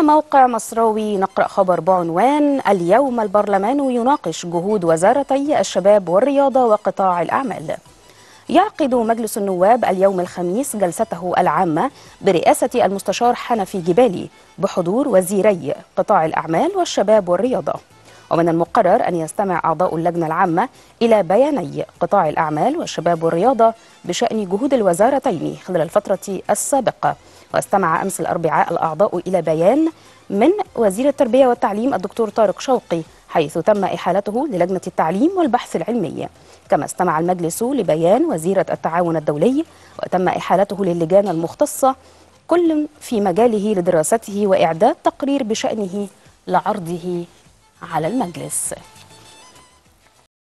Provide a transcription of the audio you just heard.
موقع مصراوي نقرأ خبر بعنوان اليوم البرلمان يناقش جهود وزارتي الشباب والرياضة وقطاع الأعمال. يعقد مجلس النواب اليوم الخميس جلسته العامة برئاسة المستشار حنفي جبالي بحضور وزيري قطاع الأعمال والشباب والرياضة. ومن المقرر أن يستمع أعضاء اللجنة العامة إلى بياني قطاع الأعمال والشباب والرياضة بشأن جهود الوزارتين خلال الفترة السابقة. واستمع أمس الأربعاء الأعضاء إلى بيان من وزير التربية والتعليم الدكتور طارق شوقي حيث تم إحالته للجنة التعليم والبحث العلمي. كما استمع المجلس لبيان وزيرة التعاون الدولي وتم إحالته للجان المختصة كل في مجاله لدراسته وإعداد تقرير بشأنه لعرضه على المجلس.